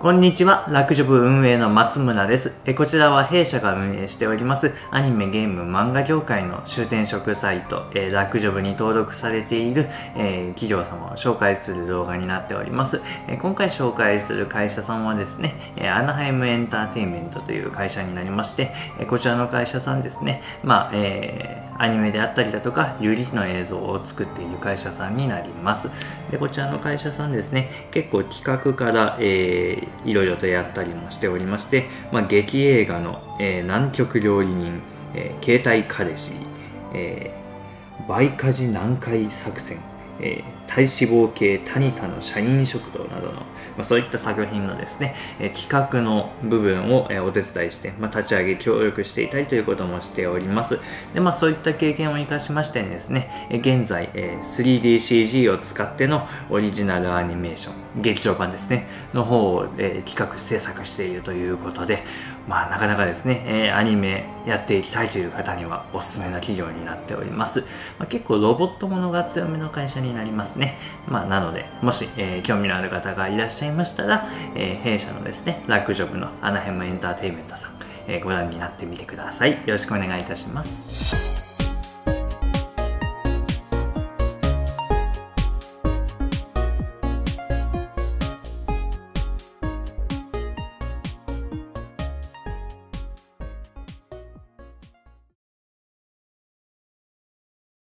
こんにちは、ラクジョブ運営の松村です。えこちらは弊社が運営しておりますアニメ、ゲーム、漫画業界の就転職サイト、えラクジョブに登録されている、え企業様を紹介する動画になっております。え今回紹介する会社さんはですね、えアナハイムエンターテインメントという会社になりまして、えこちらの会社さんですね、まあ、え、アニメであったりだとか、遊技の映像を作っている会社さんになります。で、こちらの会社さんですね、結構企画から、えいろいろとやったりもしておりまして、まあ、劇映画の、えー、南極料理人、えー、携帯彼氏、えー、バイカジ南海作戦。えー、体脂肪系タニタの社員食堂などの、まあ、そういった作品のですね、えー、企画の部分を、えー、お手伝いして、まあ、立ち上げ協力していたりということもしております。で、まあ、そういった経験を生かしましてですね、え、現在、え、3DCG を使ってのオリジナルアニメーション劇場版ですねの方を、え、企画制作しているということでまあなかなかですね、え、アニメやっていきたいという方にはおすすめな企業になっております、まあ、結構ロボットものが強めの会社にになりますね。まあ、なので、もし、えー、興味のある方がいらっしゃいましたら、えー、弊社のですね、ラックジョブのアナヘムエンターテイメントさん、えー、ご覧になってみてください。よろしくお願いいたします。